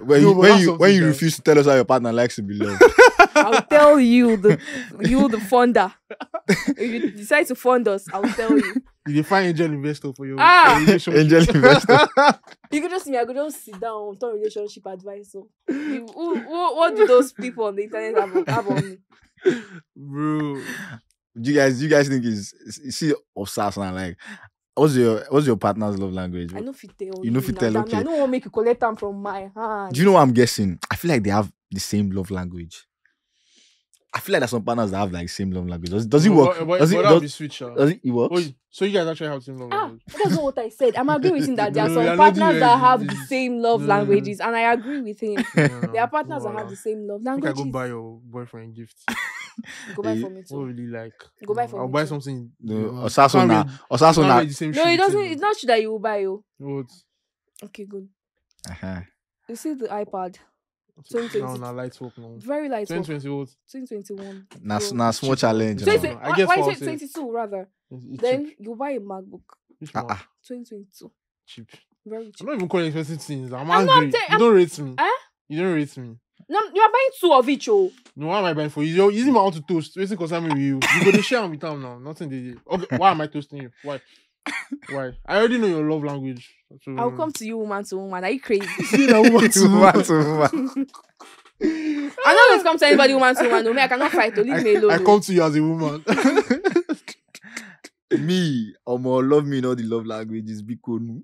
when No, you but when that's you when something you that- refuse to tell us how your partner likes to be loved. I'll tell you the you the funder. If you decide to fund us, I'll tell you. you dey find angel investor for your Ah! your relationship. Angel investor. *laughs* You could just see me, I could just sit down, turn relationship advisor. You, who, who, what do those people on the internet have, on- have on me? bro. do you guys do you guys think is you see Osas and like what's your what's your partner's love language? I know if you tell You know fit tell, okay. I don't want to make you collect them from my hand. Do you know what I'm guessing? I feel like they have the same love language. I feel like there's some partners that have like same love language. Does, does it work? But, but, does it but that does, be switch. ah. does it, it works? Oh, so you guys actually have same love Ah, language? that's not what I said. I'm agreeing with him that there are some partners that have the same love languages, and I agree with him. *laughs* No, no, There are no, partners that have the same love Make I languages. go buy your boyfriend gift. *laughs* *laughs* Go buy Eh, for me too. What too. really like? Go buy for I'll me buy too. something. No, you Osaso can't na- read- Osaso can't na- read the same No, it you doesn't. It's not true that you will buy you. What? Okay, good. Uh-huh. You see the iPad, 2020. now lights work now. very light. 2020 what? 2021. Na, Pro. na small challenge. So you it's know. a- 2020 I guess why for 22 rather. It's, it's Then cheap. you buy a MacBook. Which Ah, one? ah. 2022. cheap. Very cheap. I'm not even calling expensive things. I'm, I'm not angry. saying- you I'm- don't rate me. Eh? You don't rate me. No, you are buying two of each, oh. No, why am I buying for you? You're using my own to toast. Waiting concern me with you. You go to share am with them now. Nothing they did. Okay, why am I toasting you? Why? Why? I already know your love language. So, I'll come to you woman to woman. Are you crazy? *laughs* See that woman To woman, to woman. I don't always come to anybody woman to woman. No, me, I cannot fight. To leave me alone. I oh. come to you as a woman. *laughs* me, Omo, love me in all the love languages. Bikonu.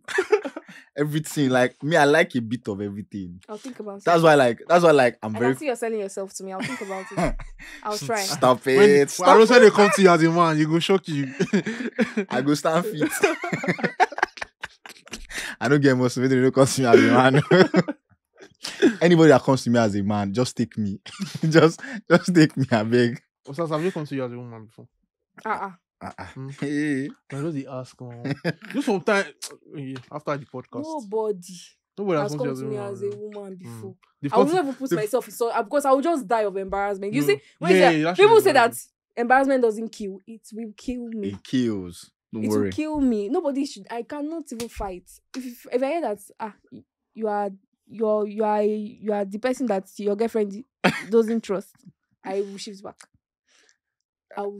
Everything. Like me, I like a bit of everything. I'll think about it. That's why, like, that's why, like, I'm I very can see you're selling yourself to me. I'll think about it. *laughs* I'll try. Stop it. when, when I don't say it. they come to you as a man, you go shock you. I go stand feet. *laughs* I don't get motivated. They don't come to me as a man. *laughs* Anybody that comes to me as a man, just take me. just, just take me. I beg. Osas, have you come to you as a woman before? Uh-uh. Uh-uh. Hmm. *laughs* Hey. I know they ask. Um, just sometime eh, after the podcast. Nobody Nobody has has come come to me as a woman Mm. before. They've I will never put they've- myself in so uh, because I will just die of embarrassment. You No. see, when you Yeah, yeah, people say that embarrassment doesn't kill. It will kill me. It kills. Don't worry. it worry. will kill me. Nobody should. I cannot even fight. If if I hear that ah you are you are you are you are the person that your girlfriend doesn't trust, I will shift back. I will.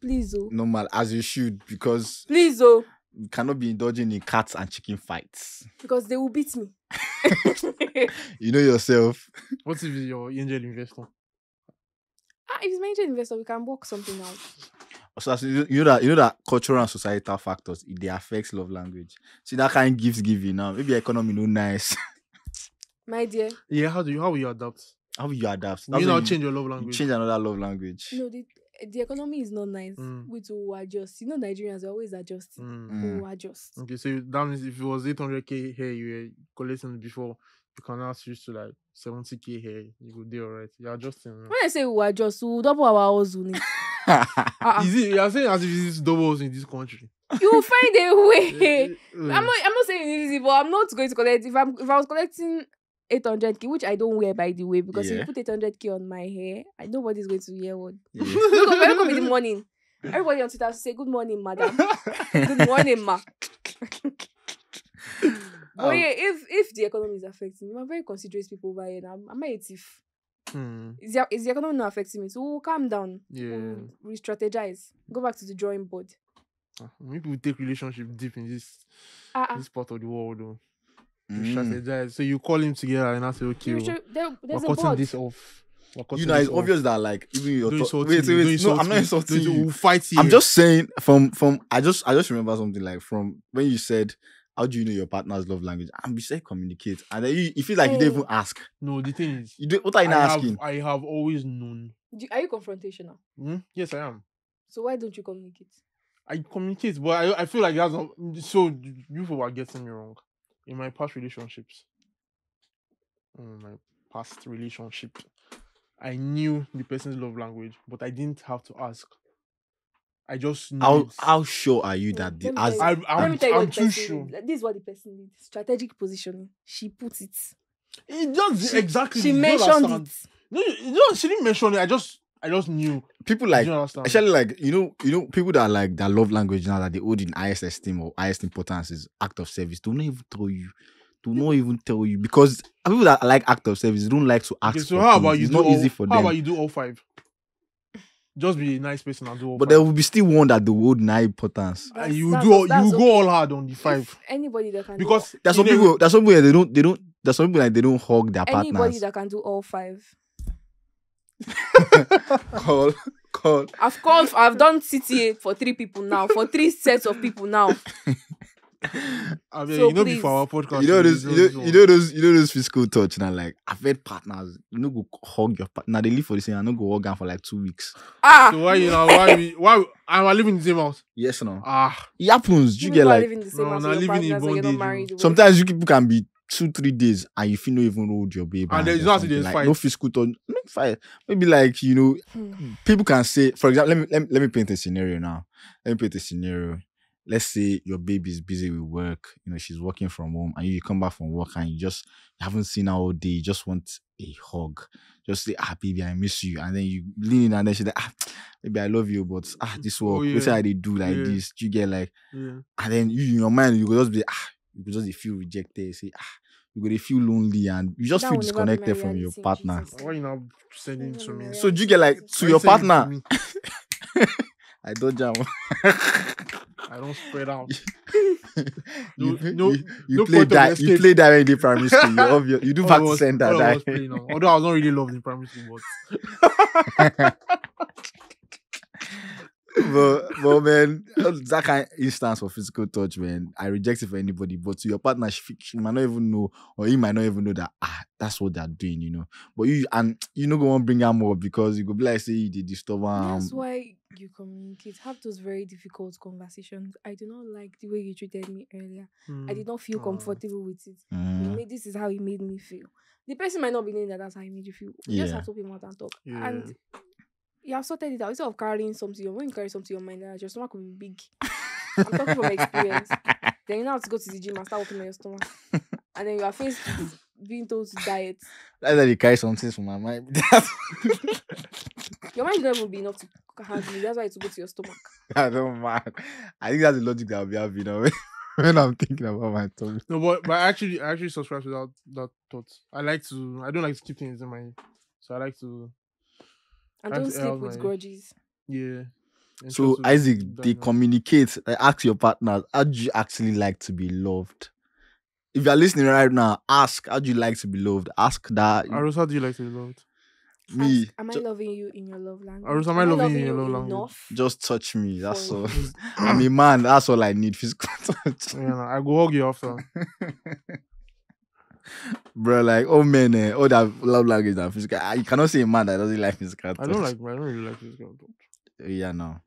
Sh- Please oh, Normal, as you should, because please oh, you cannot be indulging in cats and chicken fights. because they will beat me. *laughs* You know yourself. *laughs* What if your angel investor? ah, if it's major investor, we can work something out. So as you you know that you know that cultural and societal factors it they affects love language. See that kind of gifts giving now. Maybe economy no nice. *laughs* My dear, Yeah, how do you how will you adapt? How will you adapt? Will you That's now change your love you language? change another love language. no, the, the economy is not nice. Mm. We to adjust. You know, Nigerians are always adjusting. Mm. Mm. We will adjust. Okay, so you- that means if it was 800k hair you were collecting before, you can now switch to like 70k hair. You would do alright. You're adjusting. now. When I say we will adjust, we will double our hustle. ni. *laughs* Ah, Is it? You're saying as if it's doubles in this country. you will find a *laughs* way. I'm not. I'm not saying it easy, but I'm not going to collect. If I'm, if I was collecting 800k, which I don't wear by the way, because if you put 800k on my hair, I nobody's going to hear one. Yeah. Look, when I come in the morning, everybody on Twitter say, "Good morning, madam. *laughs* Good morning, ma." *laughs* But Um, yeah, if if the economy is affecting me, I'm very considerate people over here. I'm, a thief? Hmm, Is the, is the economy not affecting me? So we'll calm down. Yeah. We'll re-strategize. Go back to the drawing board. Ah, People take relationship deep in this ah. this part of the world though. You Mm. strategize. So you call him together and I say, okay, You well, should- there- we're cutting board. this off. You know, this it's off. obvious that like even your Don't thought- wait, wait, wait. No, I'm not me, insulting you. We'll fight here. I'm just saying from from I just I just remember something like from when you said how do you know your partner's love language and we said communicate and then you, you feel like you don't even ask no. The thing is, you do what are you I not have, asking I have always known. Do- Are you confrontational? Hmm? Yes, I am. So why don't you communicate? I communicate, but I, I feel like that's not so. You people are getting me wrong. In my past relationships, in my past relationship, I knew the person's love language, but I didn't have to ask. I just knew. how how sure are you that the Let me as tell you- I, I'm, me tell you I'm what the too person sure. This is what the person did. Strategic positioning. She put it. It just She, exactly. She mentioned it. No, you know, she didn't mention it. I just, I just knew. people Like, like you don't understand? Especially like you know, you know, people that like that love language now that they hold in highest esteem or highest importance is act of service. Do not even tell you. Do not even tell you because people that like act of service don't like to ask. Okay, so for how things. about you It's do not all, easy for How them. about you do all five? Just be a nice person and do all but five. there will be still one that they hold in high importance. and you That's- do, all, you that's go all hard on the five If anybody that can do because There's some in a- people. There's some people they don't. They don't. There's some people like they don't hug their anybody partners. that can do all five. *laughs* call, call. I've called. I've done CTA for three people now. For three sets of people now. *laughs* I mean, So you know, please. before our podcast, You know we those. You know, you know those. You know those physical touch now. Like I've had partners. You know, go hug your partner. They live for the same. I know go hug them for like two weeks. Ah, So why you know why we why we- and we're living in the same house? Yes, no. Ah, It happens. You you get people are like living in the same No, house nah, with living in partners and you're not bondage, sometimes you people can be two, three days and you feel no even hold your baby. And there's or not something, there's like, fight. No physical touch. No fight. Maybe like you know, Hmm. people can say, for example, let me let me, let me paint a scenario now. Let me paint a scenario. Let's say your baby's busy with work, you know, she's working from home, and you come back from work and you just you haven't seen her all day, you just want a hug. Just say, ah, baby, I miss you. And then you lean in and then she's like, ah, baby, I love you, but ah, this work, Oh, we yeah. say how they do like Yeah. this. You get like, yeah. and then you in your mind, you go just be ah, you go just feel rejected, say, ah, you go dey feel lonely and you just That feel will never be my disconnected from your partner. Jesus' Why you now sending Never to me? Mm. So do you get like to Why your you sending to partner? *laughs* I don't jam. I don't spread out. *laughs* you, No- no- you, you no play that you play that in the primary school. You obvious, you do All back of to us- center. that. us play now. Although I was not really loved in primary school, but *laughs* but but man, that kind of instance of physical touch, man, I reject it for anybody. But to your partner, she, she might not even know, or he might not even know that ah, that's what they're doing, you know. But you and you know go on bring them up because you go be like say you did disturb um That's why you communicate. Have those very difficult conversations. I do not like the way you treated me earlier. I did not feel Aw. comfortable with it. You mm, made, this is how he made me feel. The person might not be knowing that that's how he made you feel. You just Yeah. have to open your mouth and talk. Yeah. And you have sorted it out. Instead of carrying something, when you carry something to your mind, that your stomach will be big. I'm talking from experience. *laughs* Then you now have to go to the gym and start working on your stomach. and then you are faced with being told to diet. that's that you carry some things from my mind. *laughs* *laughs* Your mind will never be enough to handle it. That's why you have to go to your stomach. I don't mind. I think that's the logic that I'll be having now when I'm thinking about my tummy. no, but but I actually I actually subscribe to that that thought. I like to I don't like to keep things in my so I like to And don't to sleep with my- grudges. yeah. and So try Isaac, they in communicate. Like, ask your partner, how do you actually like to be loved? If you're listening right now, ask how do you like to be loved? Ask that. Aros, how do you like to be loved? me, Ask, am I loving you in your love language? Aros, am I loving you in your love language? enough? just touch me. That's for- all. *laughs* I'm a man. That's all I need. Physical *laughs* touch. Yeah, no, I go hug you after. *laughs* bro. Like all men, eh, all that love language and physical. ah, You cannot say a man that doesn't like physical. Touch. I don't like. I don't really like this girl. Oh yeah, no.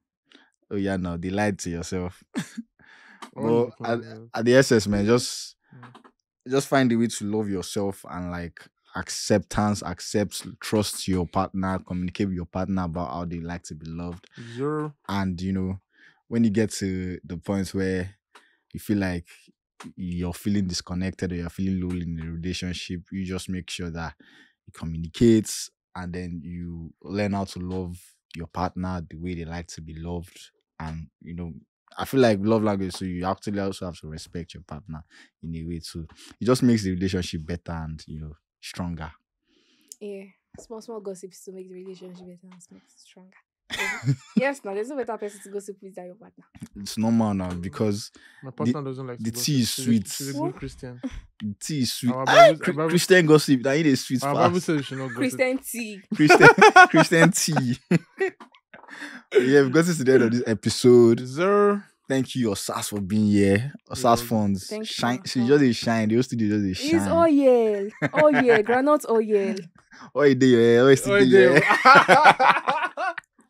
Oh yeah, no. They lied to yourself. *laughs* I Well, at, at the essence, man, just Mm. just find a way to love yourself and like acceptance, accept, trust your partner, communicate with your partner about how they like to be loved. yeah. Zero. And you know, when you get to the point where you feel like you're feeling disconnected or you're feeling lonely in the relationship, you just make sure that you communicate and then you learn how to love your partner the way they like to be loved. And you know, I feel like love language, so you actually also have to respect your partner in a way too. It just makes the relationship better and you know stronger. Yeah. Small, small gossips to make the relationship better and stronger. So, *laughs* yes, now there's no better person to gossip with than your partner. It's normal now because My partner doesn't like. to the gossip. tea is She's a- sweet. She's a What? good Christian. the tea is sweet. Our Ah, Bible- Chri- our Bible- Christian gossip, that ain't sweet Our Bible fast. says you should not gossip. Christian tea. Christian *laughs* Christian tea. *laughs* yeah, we've gotten to the end of this episode. Zero. Thank you, Osas, for being here. Osas welcome. funds. Thank you, shine. She just a shine. The whole studio just a It's shine. oil. Oil. Granite oil. Oh, you did, yeah. Oh, you still Oh, yeah.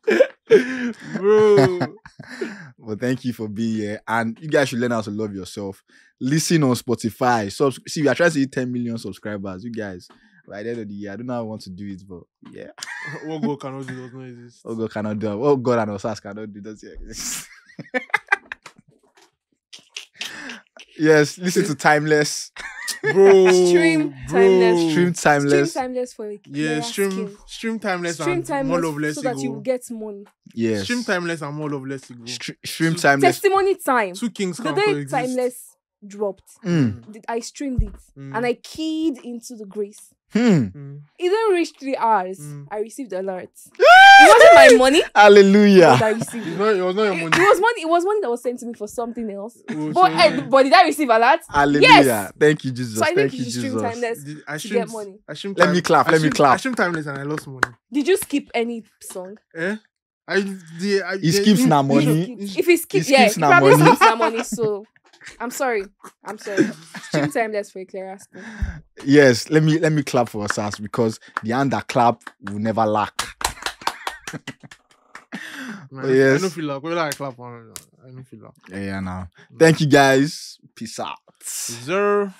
*laughs* Bro. *laughs* well, thank you for being here. And you guys should learn how to love yourself. Listen on Spotify. Subs- See, we are trying to hit 10 million subscribers. You guys, by the end of the year, I don't know how I want to do it, but yeah. *laughs* what God cannot do does not exist. Oh God cannot do. Oh God and Osas cannot do. Does exist? yes, listen to Timeless. Bro. Stream bro. Timeless. Stream timeless. Stream Timeless. timeless for a Yeah, stream skin. stream timeless Stream and more timeless love less so that you get money. Yes. Stream timeless and more love less ego. Stre- stream Two- Timeless. Testimony time. Two kings The day coexist. timeless dropped, Mm. I streamed it Mm. and I keyed into the grace. Hmm. Mm. It didn't reach three hours. Mm. I received alert. *gasps* *laughs* it wasn't my money, but *laughs* Hallelujah. I received It's it. not, it was not your money. it was money. It was money that was sent to me for something else. Oh, But, so- I, but did I receive alert? Hallelujah. Yes. Thank you, Jesus. So I Thank think you you, should stream Jesus. timeless. Did- I to get money. I streamed Let me clap, I let me streamed- clap. I streamed timeless and I lost money. Did you skip any song? Eh? I the I, He skips in- na in- money. If he skips, He yeah, skips he probably money. skips na money. So I'm sorry. I'm sorry. Stream timeless for a clearer skin. Yes, let me let me clap for Osas because the hand that clap will never lack. *laughs* Man, yes. I don't feel like whether I clap or. I don't feel like. Yeah, yeah, now. Thank you guys. Peace out. Zero.